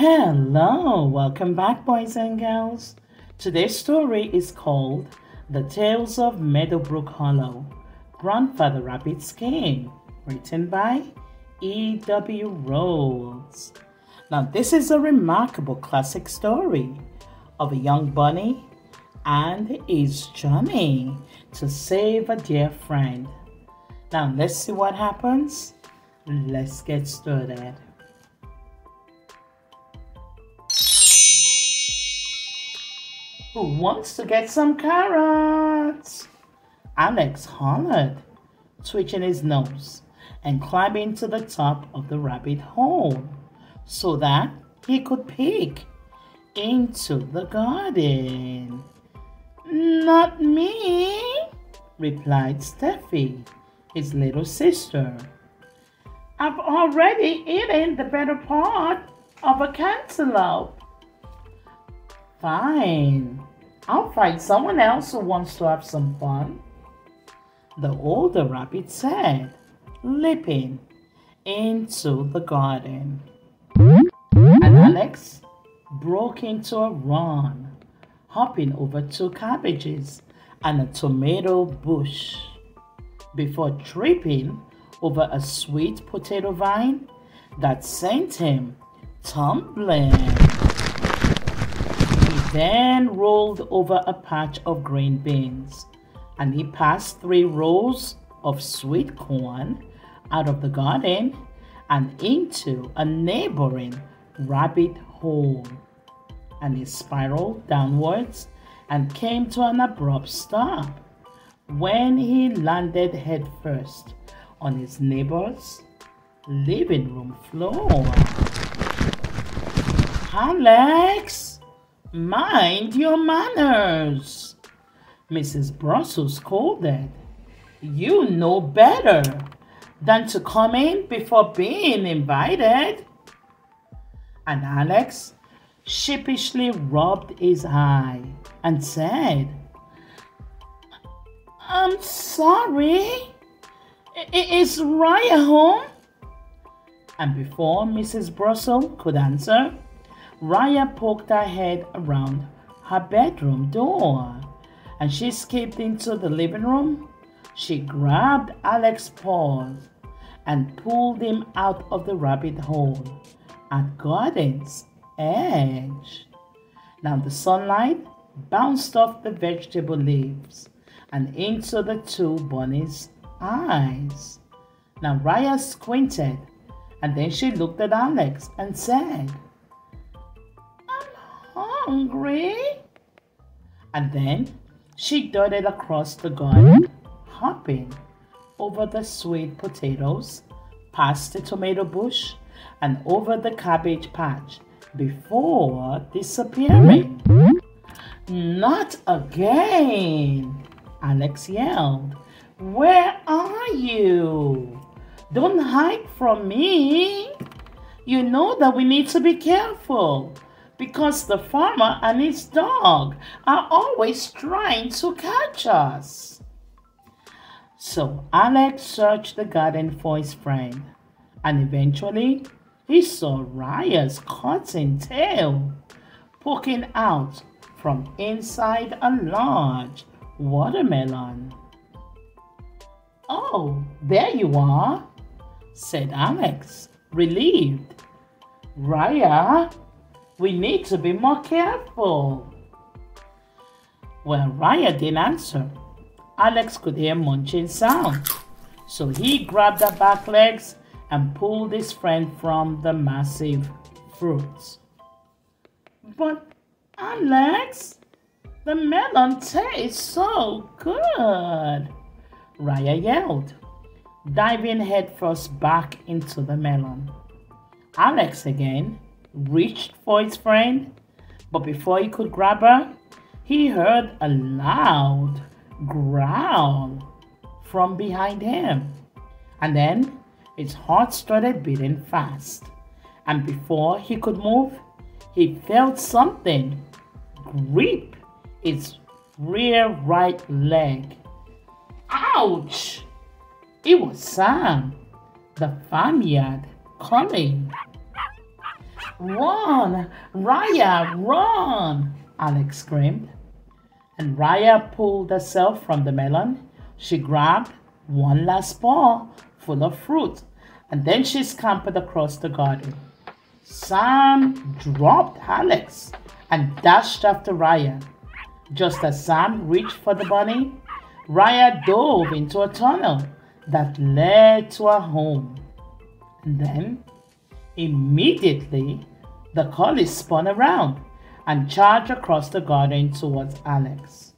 Hello, welcome back, boys and girls. Today's story is called The Tales of Meadowbrook Hollow Grandfather Rabbit's Game, written by E.W. Rhodes. Now, this is a remarkable classic story of a young bunny and his journey to save a dear friend. Now, let's see what happens. Let's get started. Who wants to get some carrots? Alex hollered, twitching his nose and climbing to the top of the rabbit hole so that he could peek into the garden. Not me, replied Steffi, his little sister. I've already eaten the better part of a cantaloupe. Fine. I'll find someone else who wants to have some fun. The older rabbit said, leaping into the garden. And Alex broke into a run, hopping over two cabbages and a tomato bush before tripping over a sweet potato vine that sent him tumbling. He then rolled over a patch of green beans and he passed three rows of sweet corn out of the garden and into a neighboring rabbit hole. And he spiraled downwards and came to an abrupt stop when he landed headfirst on his neighbor's living room floor. Alex, mind your manners, Mrs. Brussels scolded. You know better than to come in before being invited. And Alex sheepishly rubbed his eye and said, I'm sorry. Is Raya home? And before Mrs. Brussel could answer, Raya poked her head around her bedroom door and she skipped into the living room. She grabbed Alex's paws and pulled him out of the rabbit hole at garden's edge. Now the sunlight bounced off the vegetable leaves and into the two bunnies' eyes. Now Raya squinted and then she looked at Alex and said, hungry. And then she darted across the garden, hopping over the sweet potatoes, past the tomato bush, and over the cabbage patch before disappearing. Not again, Alex yelled. Where are you? Don't hide from me. You know that we need to be careful because the farmer and his dog are always trying to catch us. So Alex searched the garden for his friend and eventually he saw Raya's cotton tail poking out from inside a large watermelon. Oh, there you are, said Alex, relieved. Raya, we need to be more careful. Well, Raya didn't answer. Alex could hear munching sound, so he grabbed her back legs and pulled his friend from the massive fruits. But Alex, the melon tastes so good, Raya yelled, diving headfirst back into the melon. Alex again reached for his friend, but before he could grab her, he heard a loud growl from behind him. And then his heart started beating fast. And before he could move, he felt something grip his rear right leg. Ouch! It was Sam, the farmyard, coming. Run! Raya, run! Alex screamed. And Raya pulled herself from the melon. She grabbed one last paw full of fruit, and then she scampered across the garden. Sam dropped Alex and dashed after Raya. Just as Sam reached for the bunny, Raya dove into a tunnel that led to her home. And then, immediately, the collie spun around and charged across the garden towards Alex.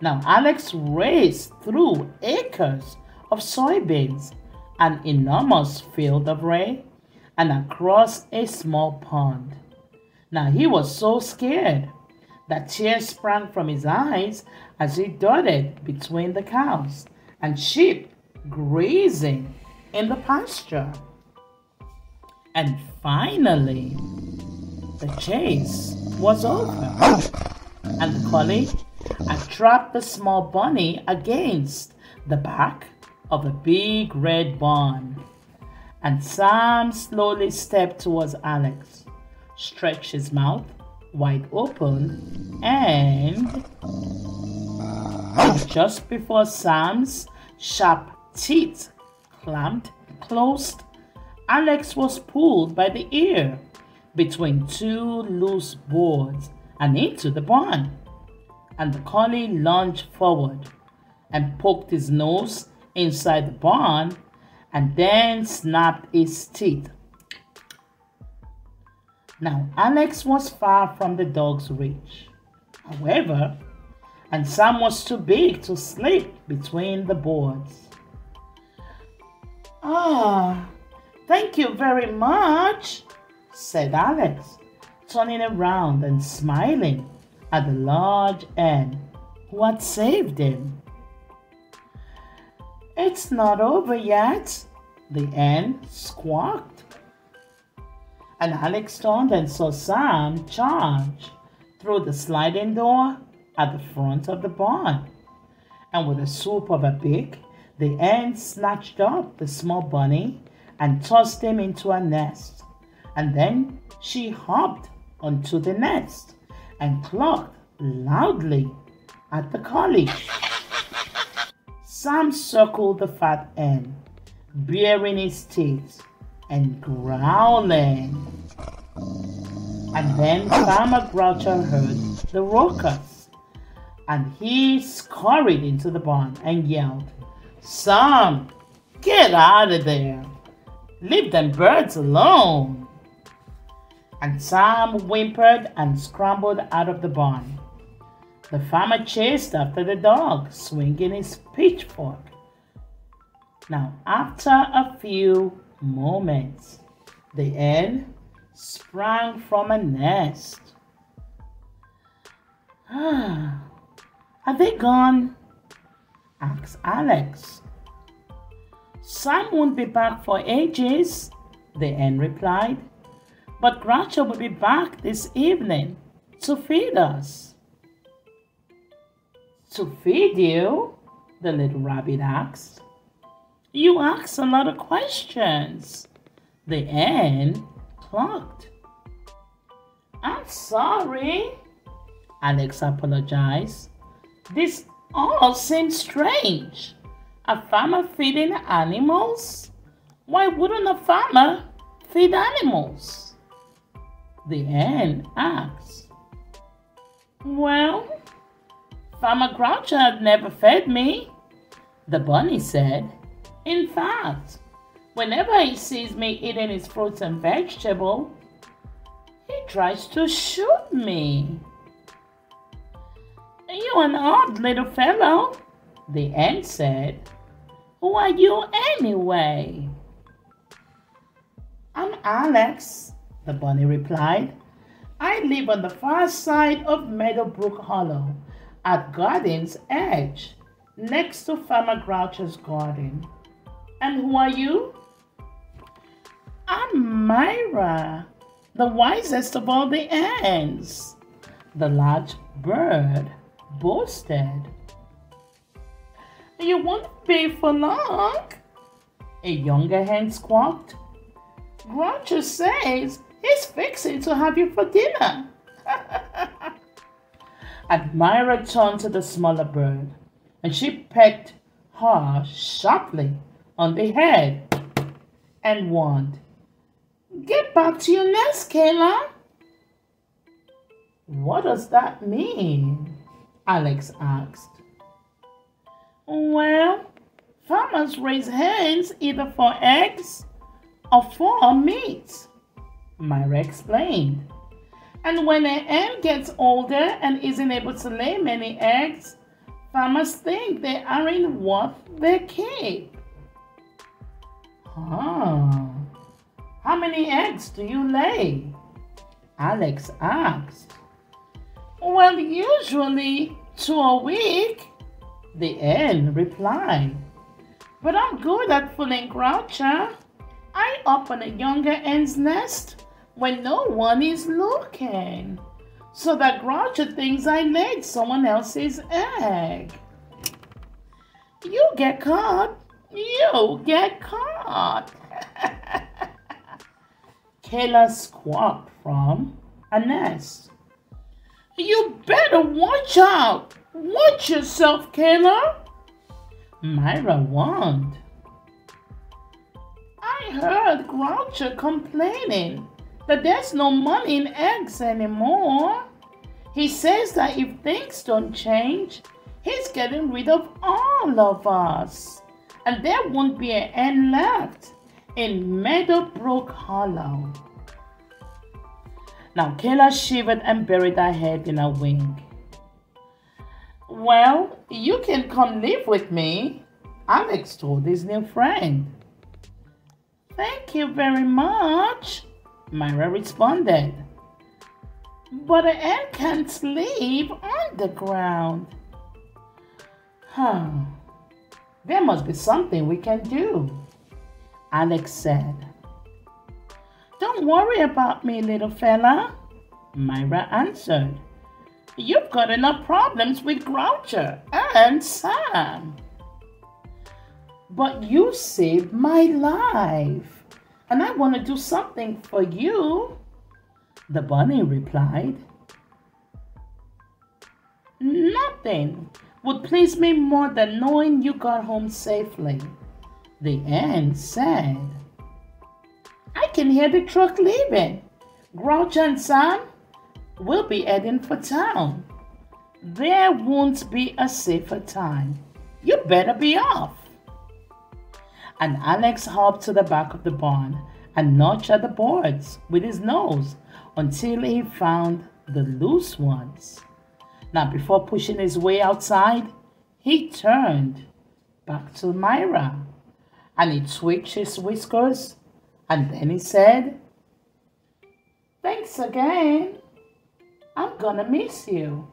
Now, Alex raced through acres of soybeans, an enormous field of rye, and across a small pond. Now, he was so scared that tears sprang from his eyes as he darted between the cows and sheep grazing in the pasture. And finally, the chase was over, and the collie had trapped the small bunny against the back of a big red barn. And Sam slowly stepped towards Alex, stretched his mouth wide open, and just before Sam's sharp teeth clamped closed, Alex was pulled by the ear between two loose boards and into the barn. And the collie lunged forward and poked his nose inside the barn and then snapped his teeth. Now, Alex was far from the dog's reach. However, and Sam was too big to sleep between the boards. Ah, thank you very much, said Alex, turning around and smiling at the large hen who had saved him. It's not over yet, the hen squawked. And Alex turned and saw Sam charge through the sliding door at the front of the barn. And with a swoop of a beak, the hen snatched up the small bunny and tossed him into a nest. And then she hopped onto the nest and clucked loudly at the collie. Sam circled the fat hen, baring his teeth and growling. And then Farmer Groucher heard the ruckus, and he scurried into the barn and yelled, Sam, get out of there. Leave them birds alone. And Sam whimpered and scrambled out of the barn. The farmer chased after the dog, swinging his pitchfork. Now, after a few moments, the hen sprang from a nest. Ah, are they gone? asked Alex. Sam won't be back for ages, the hen replied. But Groucher will be back this evening to feed us. To feed you? the little rabbit asked. You ask a lot of questions. The hen clucked. I'm sorry, Alex apologized. This all seems strange. A farmer feeding animals? Why wouldn't a farmer feed animals? The hen asked. Well, Farmer Groucher had never fed me, the bunny said. In fact, whenever he sees me eating his fruits and vegetables, he tries to shoot me. You're an odd little fellow, the ant said. Who are you anyway? I'm Alex, the bunny replied. I live on the far side of Meadowbrook Hollow at Garden's Edge, next to Farmer Groucher's garden. And who are you? I'm Myra, the wisest of all the ants, the large bird boasted. You won't be for long, a younger hen squawked. Groucher says He's fixing to have you for dinner. Admira turned to the smaller bird, and she pecked her sharply on the head and warned, Get back to your nest, Kayla. What does that mean? Alex asked. Well, farmers raise hens either for eggs or for meat, Myra explained. And when an hen gets older and isn't able to lay many eggs, farmers think they aren't worth their keep. Huh. How many eggs do you lay? Alex asked. Well, usually two a week, the hen replied. But I'm good at fooling Groucher. I open a younger hen's nest when no one is looking, so that Groucher thinks I laid someone else's egg. You get caught. You get caught. Kayla squawked from a nest. You better watch out. Watch yourself, Kayla. Myra warned. I heard Groucher complaining that there's no money in eggs anymore. He says that if things don't change, he's getting rid of all of us. And there won't be an end left in Meadowbrook Hollow. Now Kayla shivered and buried her head in a wing. Well, you can come live with me, Alex told his new friend. Thank you very much, Myra responded. But an ant can't sleep on the ground. Huh. There must be something we can do. Alex said. Don't worry about me, little fella, Myra answered. You've got enough problems with Groucher and Sam. But you saved my life, and I want to do something for you, the bunny replied. Nothing would please me more than knowing you got home safely. The ant said, I can hear the truck leaving. Grouch and Sam will be heading for town. There won't be a safer time. You better be off. And Alex hopped to the back of the barn and notched at the boards with his nose until he found the loose ones. Now, before pushing his way outside, he turned back to Myra and he twitched his whiskers and then he said, Thanks again. I'm gonna miss you.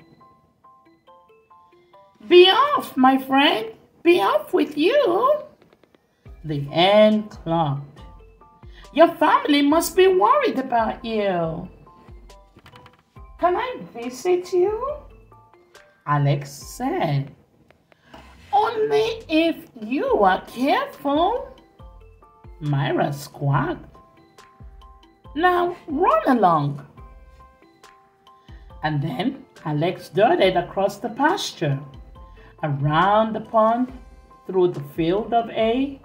Be off, my friend. Be off with you. The end clucked. Your family must be worried about you. Can I visit you? Alex said. Only if you are careful. Myra squawked. Now run along. And then Alex darted across the pasture, around the pond, through the field of hay,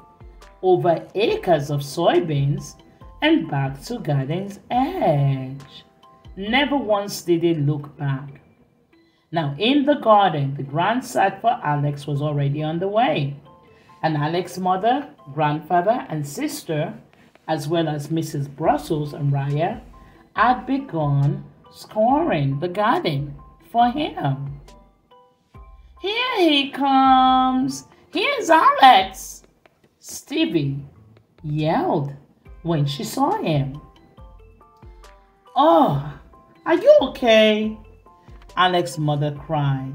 over acres of soybeans, and back to Garden's edge. Never once did he look back. Now, in the garden, the grand sight for Alex was already on the way. And Alex's mother, grandfather, and sister, as well as Mrs. Brussels and Raya, had begun scoring the garden for him. Here he comes! Here's Alex! Stevie yelled when she saw him. Oh, are you okay? Alex's mother cried,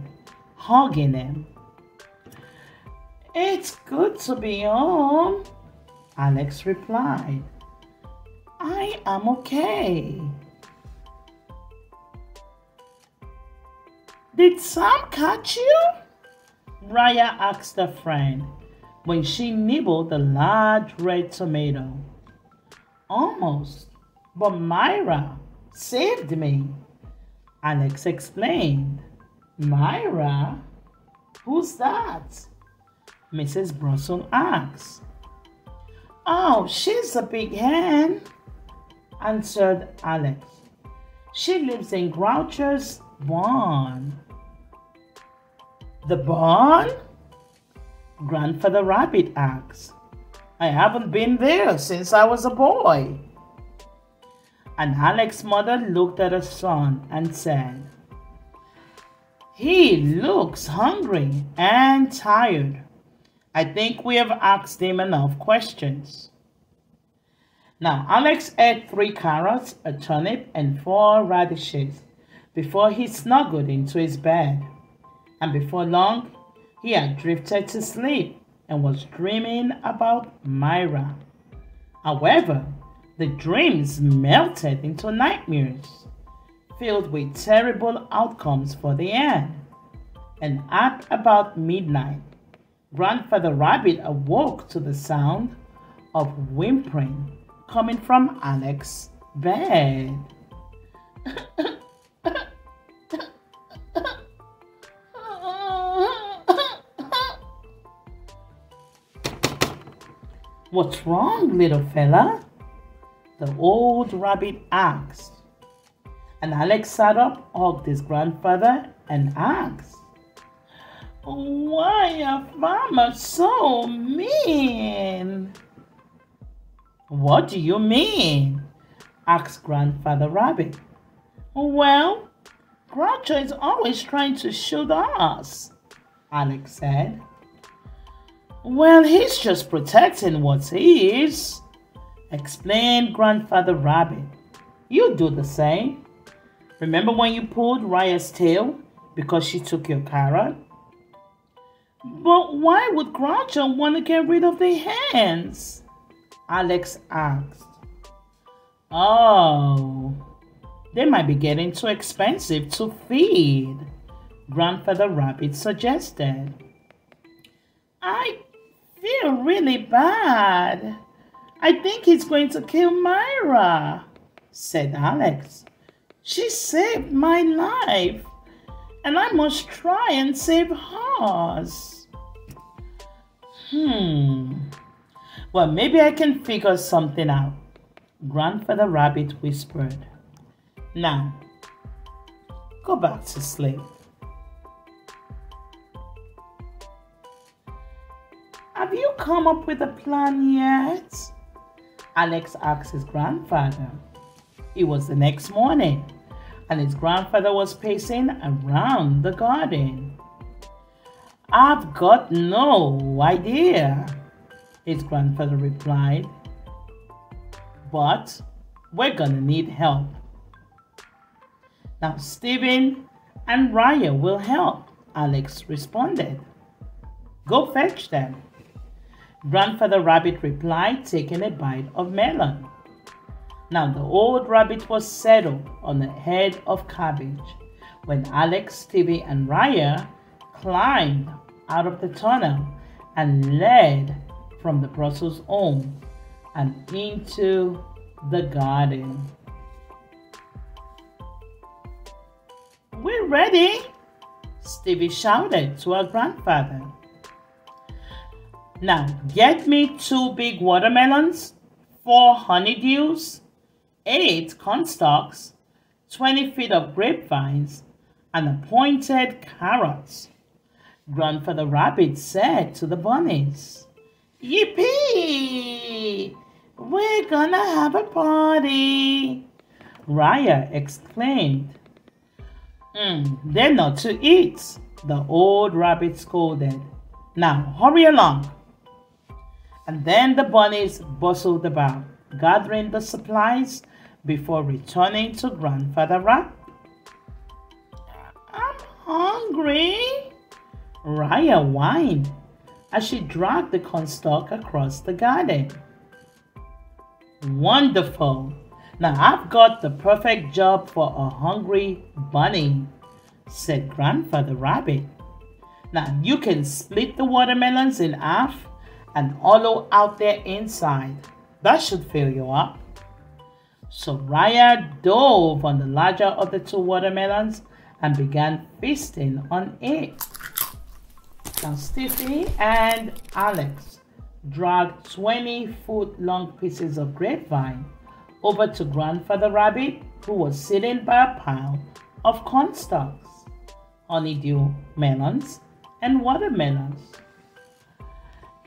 hugging him. It's good to be home, Alex replied. I am okay. Did Sam catch you? Raya asked her friend when she nibbled the large red tomato. Almost, But Myra saved me. Alex explained. Myra? Who's that? Mrs. Brussel asked. Oh, she's a big hen, answered Alex. She lives in Groucher's barn. The barn? Grandfather Rabbit asked. I haven't been there since I was a boy. And Alex's mother looked at her son and said, He looks hungry and tired. I think we have asked him enough questions. Now, Alex ate three carrots, a turnip, and four radishes before he snuggled into his bed. And before long, he had drifted to sleep and was dreaming about Myra. However, the dreams melted into nightmares, filled with terrible outcomes for the end. And at about midnight, Grandfather Rabbit awoke to the sound of whimpering coming from Alex's bed. What's wrong, little fella? the old rabbit asked. And Alex sat up, hugged his grandfather, and asked, Why are farmers so mean? What do you mean? asked Grandfather Rabbit. Well, Groucher is always trying to shoot us, Alex said. Well, he's just protecting what's his explained Grandfather Rabbit. You do the same. Remember when you pulled Raya's tail because she took your carrot? But why would Groucher want to get rid of the hens? Alex asked. Oh, they might be getting too expensive to feed, Grandfather Rabbit suggested. I feel really bad, I think he's going to kill Myra, said Alex. She saved my life, and I must try and save hers. Hmm. Well, maybe I can figure something out, Grandfather Rabbit whispered. Now, go back to sleep. Have you come up with a plan yet? Alex asked his grandfather. It was the next morning, and his grandfather was pacing around the garden. I've got no idea, his grandfather replied. But we're gonna need help. Now, Stephen and Raya will help, Alex responded. Go fetch them. Grandfather Rabbit replied, taking a bite of melon. Now the old rabbit was settled on a head of cabbage when Alex, Stevie, and Raya climbed out of the tunnel and led from the Brussels home and into the garden. We're ready, Stevie shouted to her grandfather. Now, get me two big watermelons, four honeydews, eight cornstalks, 20 feet of grapevines, and a pointed carrots. Grandfather Rabbit said to the bunnies, Yippee! We're gonna have a party! Raya exclaimed. Mm, they're not to eat, the old rabbit scolded. Now, hurry along. And then the bunnies bustled about, gathering the supplies before returning to Grandfather Rat. I'm hungry, Raya whined as she dragged the cornstalk across the garden. Wonderful! Now I've got the perfect job for a hungry bunny, said Grandfather Rabbit. Now you can split the watermelons in half and hollow out their inside. That should fill you up. So Raya dove on the larger of the two watermelons and began feasting on it. Now Stiffy and Alex dragged 20 foot long pieces of grapevine over to Grandfather Rabbit, who was sitting by a pile of cornstalks, honeydew melons, and watermelons.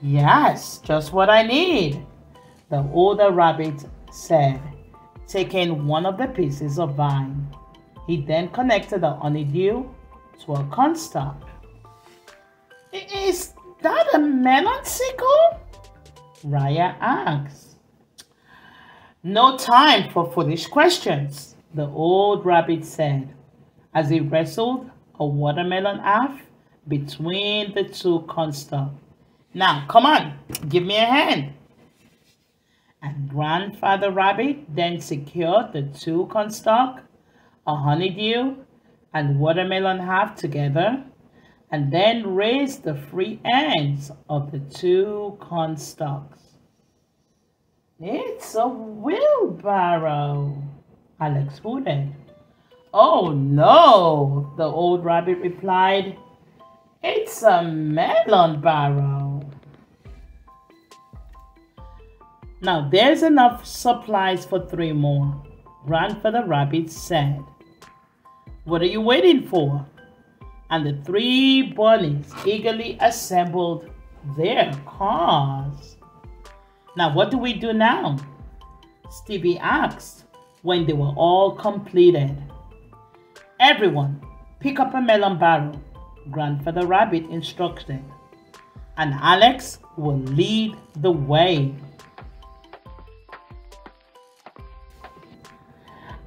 Yes, just what I need, the older rabbit said, taking one of the pieces of vine. He then connected the honeydew to a cornstalk. Is that a melon sickle? Raya asked. No time for foolish questions, the old rabbit said as he wrestled a watermelon half between the two cornstalks. Now, come on, give me a hand. And Grandfather Rabbit then secured the two cornstalk, a honeydew, and watermelon half together, and then raised the free ends of the two cornstalks. It's a wheelbarrow, Alex hooted. Oh no, the old rabbit replied. It's a melon barrow. Now there's enough supplies for three more, Grandfather Rabbit said. What are you waiting for? And the three bunnies eagerly assembled their cars. Now what do we do now? Stevie asked when they were all completed. Everyone, pick up a melon barrel, Grandfather Rabbit instructed, and Alex will lead the way.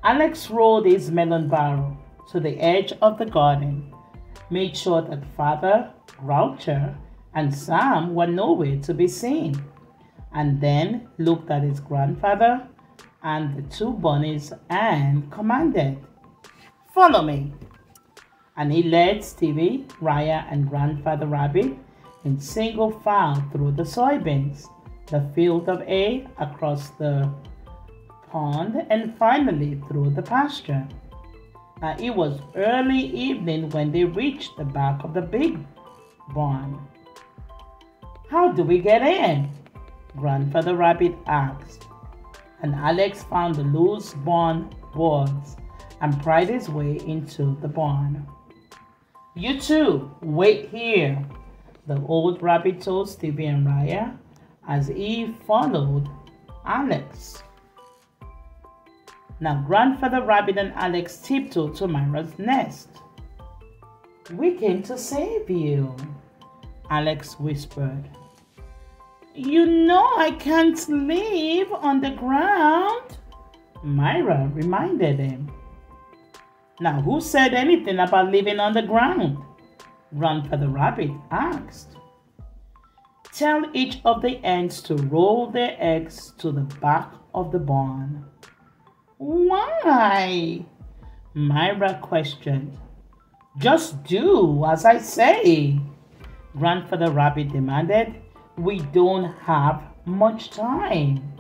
Alex rolled his melon barrel to the edge of the garden, made sure that Father, Groucher, and Sam were nowhere to be seen, and then looked at his grandfather and the two bunnies and commanded, Follow me. And he led Stevie, Raya, and Grandfather Rabbit in single file through the soybeans, the field of hay across the pond, and finally through the pasture. Now it was early evening when they reached the back of the big barn. How do we get in? Grandfather Rabbit asked. And Alex found the loose barn boards and pried his way into the barn. You two, wait here, the old rabbit told Stevie and Raya as he followed Alex. Now Grandfather Rabbit and Alex tiptoed to Myra's nest. We came to save you, Alex whispered. You know I can't live on the ground, Myra reminded him. Now, who said anything about living on the ground? Grandfather Rabbit asked. Tell each of the ants to roll their eggs to the back of the barn. Why? Myra questioned. Just do as I say, Grandfather Rabbit demanded. We don't have much time.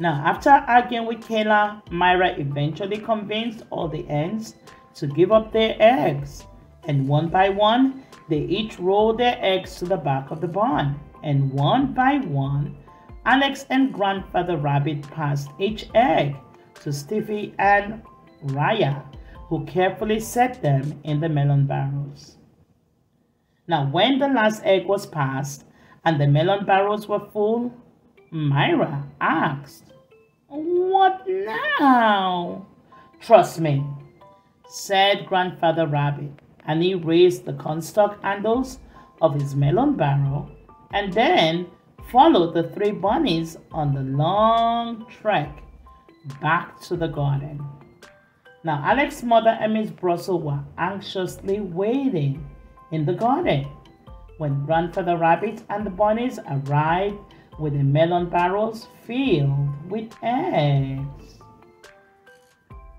Now, after arguing with Kayla, Myra eventually convinced all the ants to give up their eggs. And one by one, they each rolled their eggs to the back of the barn. And one by one, Alex and Grandfather Rabbit passed each egg to Stiffy and Raya, who carefully set them in the melon barrels. Now, when the last egg was passed and the melon barrels were full, Myra asked, What now? Trust me, said Grandfather Rabbit, and he raised the cornstalk handles of his melon barrel and then followed the three bunnies on the long trek back to the garden. Now, Alex's mother and Miss Brussel were anxiously waiting in the garden when Grandfather Rabbit and the bunnies arrived with the melon barrels filled with eggs.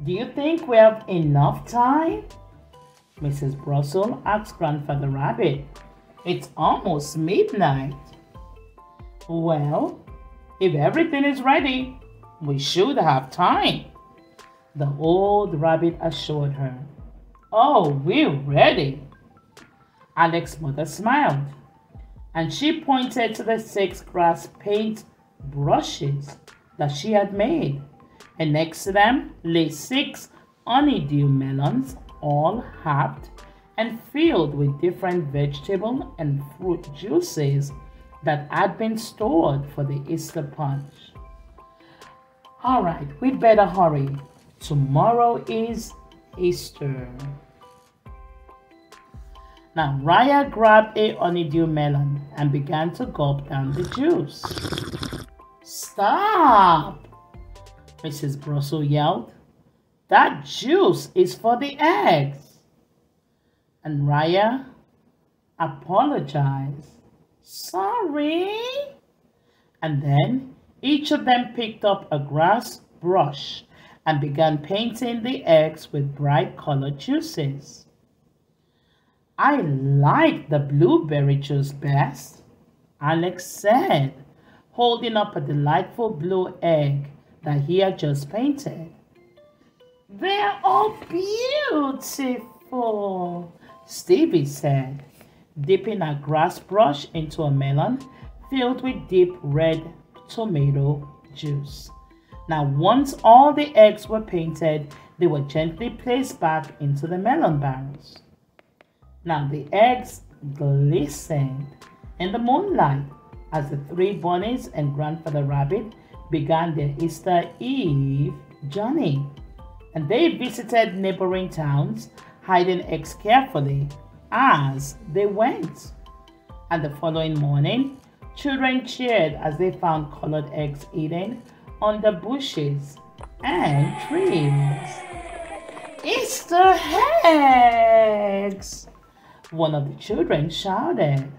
Do you think we have enough time? Mrs. Brussel asked Grandfather Rabbit. It's almost midnight. Well, if everything is ready, We should have time, the old rabbit assured her. Oh, we're ready. Alex's mother smiled, and she pointed to the six grass paint brushes that she had made, and next to them lay six honeydew melons, all halved and filled with different vegetable and fruit juices that had been stored for the Easter punch. All right, we'd better hurry. Tomorrow is Easter. Now, Raya grabbed a honeydew melon and began to gulp down the juice. Stop! Mrs. Brussel yelled. That juice is for the eggs. And Raya apologized. Sorry. And then each of them picked up a grass brush and began painting the eggs with bright colored juices. I like the blueberry juice best, Alex said, holding up a delightful blue egg that he had just painted. They're all beautiful, Stevie said, dipping a grass brush into a melon filled with deep red tomato juice. Now, once all the eggs were painted, they were gently placed back into the melon barrels. Now the eggs glistened in the moonlight as the three bunnies and Grandfather Rabbit began their Easter Eve journey. And they visited neighboring towns, hiding eggs carefully as they went. And the following morning, children cheered as they found colored eggs eaten on the bushes and trees. Easter eggs! one of the children shouted.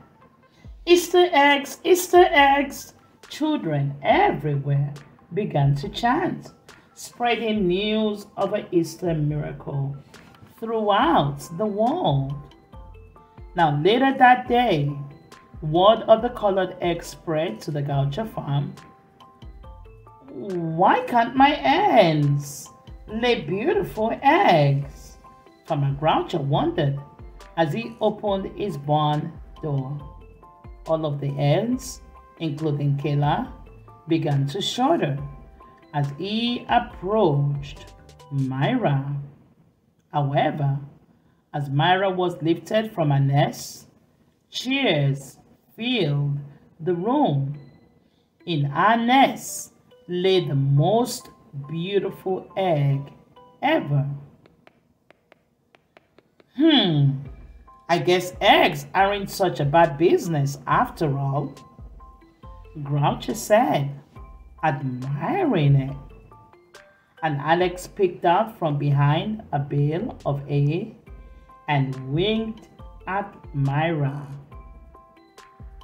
Easter eggs, Easter eggs! Children everywhere began to chant, spreading news of an Easter miracle throughout the world. Now, later that day, word of the colored egg spread to the Groucher farm. Why can't my hens lay beautiful eggs? Farmer Groucher wondered as he opened his barn door. All of the ends, including Kayla, began to shudder as he approached Myra. However, as Myra was lifted from her nest, cheers filled the room. In her nest lay the most beautiful egg ever. Hmm, I guess eggs aren't such a bad business after all. Groucher said, admiring it. And Alex picked out from behind a bale of hay and winked at Myra.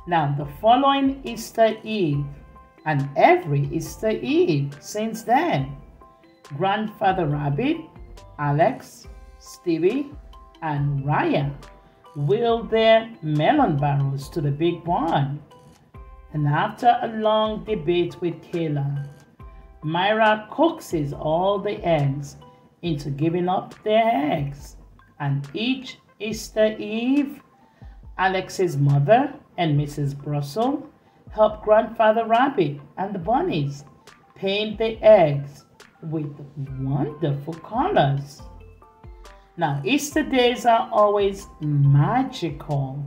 Now, the following Easter Eve, and every Easter Eve since then, Grandfather Rabbit, Alex, Stevie, and Raya wheeled their melon barrels to the big barn. And after a long debate with Kayla, Myra coaxes all the eggs into giving up their eggs. And each Easter Eve, Alex's mother and Mrs. Brussel help Grandfather Rabbit and the bunnies paint the eggs with wonderful colors. Now, Easter days are always magical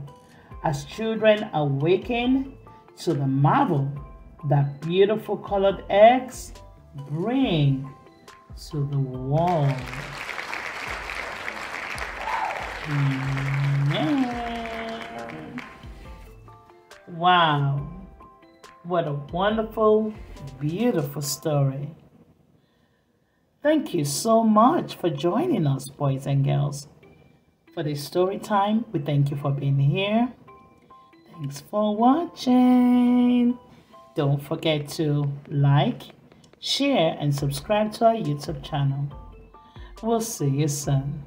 as children awaken to the marvel that beautiful colored eggs bring to the world. Wow, what a wonderful, beautiful story. Thank you so much for joining us, boys and girls. For this story time, we thank you for being here. Thanks for watching. Don't forget to like, share, and subscribe to our YouTube channel. We'll see you soon.